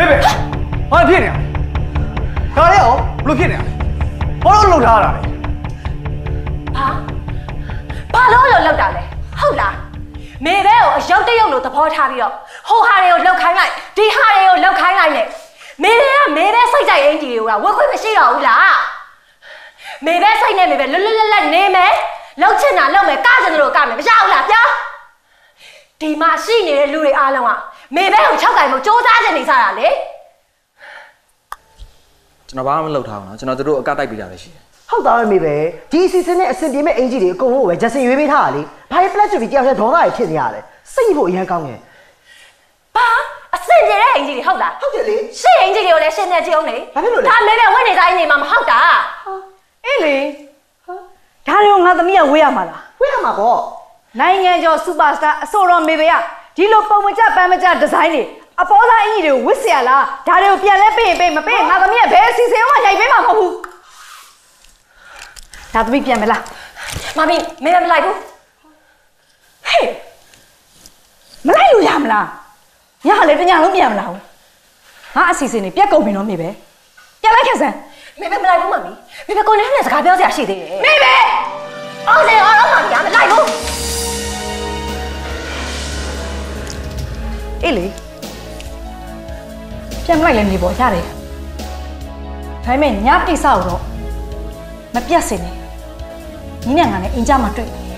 မေမေဘာဖြစ်နေလဲဒါလည်းအောင်ဘလို့ဖြစ်နေလဲဘာလို့လှုပ်ထားတာလဲဘာဘာလို့လို့လှုပ်တာလဲဟုတ်လားမေဘဲကိုအရောက်တရုပ်လို့သဘောထားပြီးတော့ဟိုဟာတွေကိုလှုပ်ခိုင်းလိုက်ဒီဟာတွေကိုလှုပ်ခိုင်းလိုက်နဲ့မေဘဲကမေဘဲစိတ်ကြိုက်အင်ဂျီတွေကဝက်ခွေမရှိတော့ဘူးလားမေဘဲစိတ်နဲ့မေဘဲလွတ်လွတ်လပ်လပ်နေမယ်လောက်ချင်တာလောက်မယ်ကကြင်တို့ကမယ်မရဘူးလားပြောဒီမှာရှိနေတဲ့လူတွေအားလုံးက မေဘဲကို၆ကင်မို့စ조사ချက်နေစားတာလေကျွန်တော်ဘာမှမလုပ်ထားဘူးနော်ကျွန်တော်တို့အကတိုက်ပေးတာပဲရှိတယ်ဟုတ်သားပဲမေပဲဒီအစီအစဉ်နဲ့အဆင်ပြေမဲ့အင်ဂျီတွေအကုန်လုံးပဲဂျက်စင်ရွေးပေးထားတာလေဘာဖြစ် plus တွေတယောက်တည်းဒေါသတွေဖြစ်နေရတယ်စိတ်ဖို့အရန်ကောင်းတယ်ဘာအဆင်ပြေတဲ့အင်ဂျီတွေဟုတ်လားဟုတ်တယ်လေရှေ့အင်ဂျီတွေကိုလည်းရှင်းနေကြအောင်လေဘာဖြစ်လို့လဲဒါမေပဲဝင်နေတဲ့အင်ဂျီမှမဟုတ်တာအေးလေဒါတွေကိုငါသမီးကဝေးရမှာလားဝေးရမှာပေါ့နိုင်ငံကျော်စူပါစတာအစောတော်မေပဲက ဒီလိုပုံမကျပန်းမကျဒီဇိုင်းတွေအပေါ်သားအင်ကြီးတွေကိုဝစ်เสียလားဒါတွေကိုပြန်လဲပေးရင်ပေးမပေးရင်ငါသမီးကဘယ်အစီအစဉ်မှရိုက်ပေးမှာမဟုတ်ဘူးဒါသမီးပြန်မလား မမီမေဘဲမလိုက်ဘူး ဟေးမလိုက်လို့ရမလားညကလည်းတညလုံးပြန်မလာဘူးငါအစီအစဉ်တွေပြက်ကုန်ပြီနော်မေဘေပြန်လိုက်ခဲ့စမ်း မေဘဲမလိုက်ဘူးမမီမေဘဲကိုနေနဲ့စကားပြောစရာရှိသေးတယ် မေဘေ အေးလေပြန်မလိုက်လည်းနေပေါ်ရတယ်ဒါပေမဲ့ညကိစ္စကိုတော့မပြတ်စင်နဲ့ညီနဲ့ငါနဲ့အင်ကြမှာတွေ့တယ်